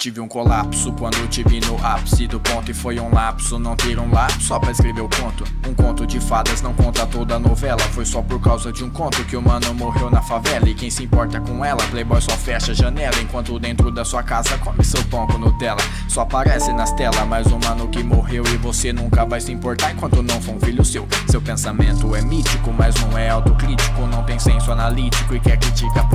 Tive um colapso quando tive no ápice do ponto e foi um lapso Não ter um lápis só pra escrever o conto. Um conto de fadas não conta toda a novela Foi só por causa de um conto que o mano morreu na favela. E quem se importa com ela, playboy só fecha a janela Enquanto dentro da sua casa come seu pão com Nutella. Só aparece nas telas, mas o mano que morreu E você nunca vai se importar enquanto não for um filho seu. Seu pensamento é mítico, mas não é autocrítico Não tem senso analítico e quer criticar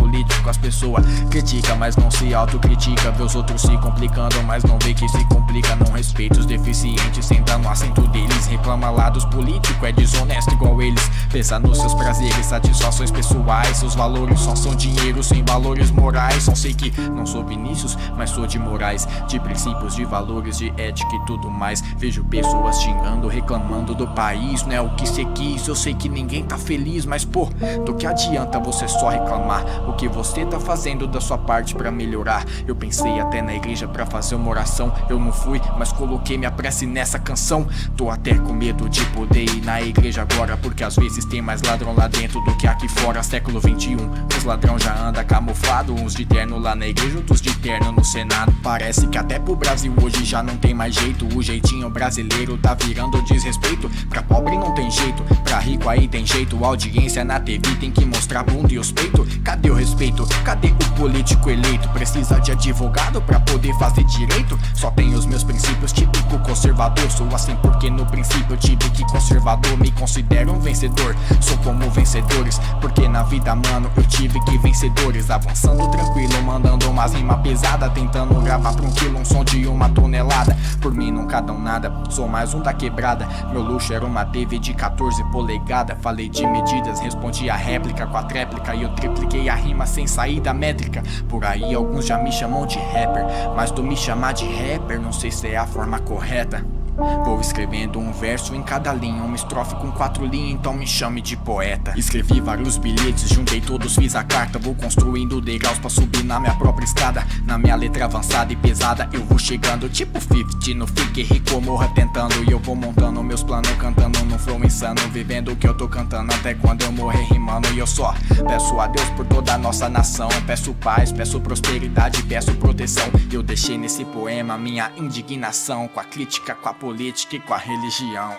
político As pessoas critica, mas não se autocritica Vê os outros se se complicando, mas não vê que se complica. Não respeita os deficientes, senta no assento deles. Reclama lá dos políticos, é desonesto igual eles. Pensa nos seus prazeres, satisfações pessoais. Seus valores só são dinheiro, sem valores morais. Não sei que não sou Vinícius, mas sou de morais, de princípios, de valores, de ética e tudo mais. Vejo pessoas xingando, reclamando do país, não é o que cê quis. Eu sei que ninguém tá feliz, mas pô, do que adianta você só reclamar? O que você tá fazendo da sua parte para melhorar? Eu pensei até na igreja pra fazer uma oração. Eu não fui, mas coloquei minha prece nessa canção. Tô até com medo de poder ir na igreja agora, porque às vezes tem mais ladrão lá dentro do que aqui fora. Século 21, os ladrão já anda camuflado. Uns de terno lá na igreja, outros de terno no Senado. Parece que até pro Brasil hoje já não tem mais jeito. O jeitinho brasileiro tá virando desrespeito. Pra pobre não tem jeito, pra rico aí tem jeito. Audiência na TV tem que mostrar bunda e os peitos. Cadê o respeito? Cadê o político eleito? Precisa de advogado pra poder fazer direito Só tenho os meus princípios, típico conservador Sou assim porque no princípio tive que conservador Me considero um vencedor, sou como vencedores Porque na vida, mano, eu tive que vencedores Avançando tranquilo, mandando umas rima pesada Tentando gravar pra um quilo um som de uma tonelada Por mim nunca dão nada, sou mais um da quebrada Meu luxo era uma TV de 14 polegada Falei de medidas, respondi a réplica com a tréplica E eu tripliquei a rima sem saída métrica Por aí alguns já me chamam de rapper mas tu me chamar de rapper, não sei se é a forma correta. Vou escrevendo um verso em cada linha, uma estrofe com quatro linhas, então me chame de poeta. Escrevi vários bilhetes, juntei todos, fiz a carta. Vou construindo degraus pra subir na minha própria escada. Na minha letra avançada e pesada, eu vou chegando, tipo 50 no Fique Rico, morra tentando. E eu vou montando meus planos, cantando num flow insano. Vivendo o que eu tô cantando até quando eu morrer rimando. E eu só peço a Deus por toda a nossa nação. Peço paz, peço prosperidade, peço proteção. Eu deixei nesse poema minha indignação com a crítica, com a política e com a religião.